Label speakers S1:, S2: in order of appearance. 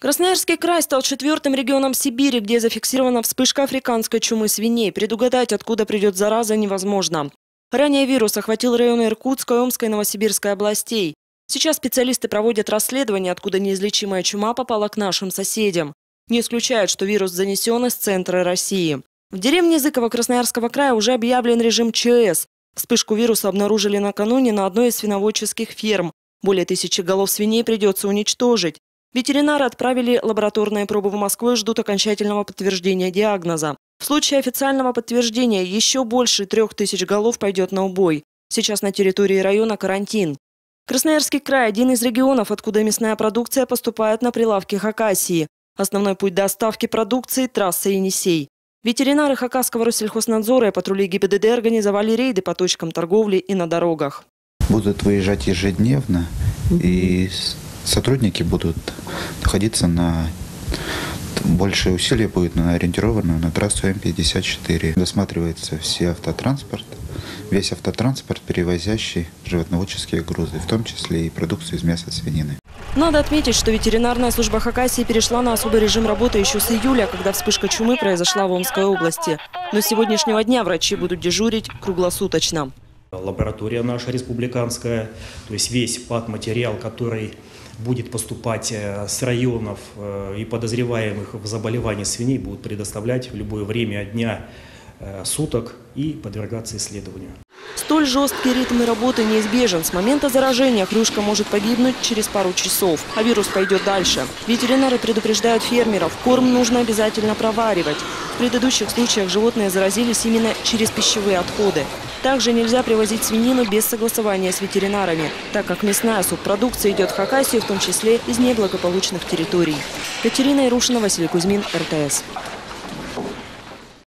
S1: Красноярский край стал четвертым регионом Сибири, где зафиксирована вспышка африканской чумы свиней. Предугадать, откуда придет зараза, невозможно. Ранее вирус охватил районы Иркутской, Омской и Новосибирской областей. Сейчас специалисты проводят расследование, откуда неизлечимая чума попала к нашим соседям. Не исключают, что вирус занесен из центра России. В деревне Языково Красноярского края уже объявлен режим ЧС. Вспышку вируса обнаружили накануне на одной из свиноводческих ферм. Более тысячи голов свиней придется уничтожить. Ветеринары отправили лабораторные пробы в Москву и ждут окончательного подтверждения диагноза. В случае официального подтверждения еще больше трех тысяч голов пойдет на убой. Сейчас на территории района карантин. Красноярский край – один из регионов, откуда мясная продукция поступает на прилавки Хакасии. Основной путь доставки продукции – трасса Енисей. Ветеринары Хакасского Россельхознадзора и патрули ГИБДД организовали рейды по точкам торговли и на дорогах.
S2: Будут выезжать ежедневно и сотрудники будут находиться на большее усилие будет ориентировано на трассу М-54. Досматривается все автотранспорт, весь автотранспорт, перевозящий животноводческие грузы, в том числе и продукцию из мяса свинины.
S1: Надо отметить, что ветеринарная служба Хакасии перешла на особый режим работы еще с июля, когда вспышка чумы произошла в Омской области. Но с сегодняшнего дня врачи будут дежурить круглосуточно.
S3: Лаборатория наша республиканская, то есть весь патматериал, который будет поступать э, с районов э, и подозреваемых в заболевании свиней будут предоставлять в любое время дня, э, суток и подвергаться исследованию.
S1: Столь жесткий ритм работы неизбежен. С момента заражения хрюшка может погибнуть через пару часов, а вирус пойдет дальше. Ветеринары предупреждают фермеров, корм нужно обязательно проваривать. В предыдущих случаях животные заразились именно через пищевые отходы. Также нельзя привозить свинину без согласования с ветеринарами, так как мясная субпродукция идет в Хакасию, в том числе из неблагополучных территорий. Катерина Ирушина, Василий Кузьмин, РТС.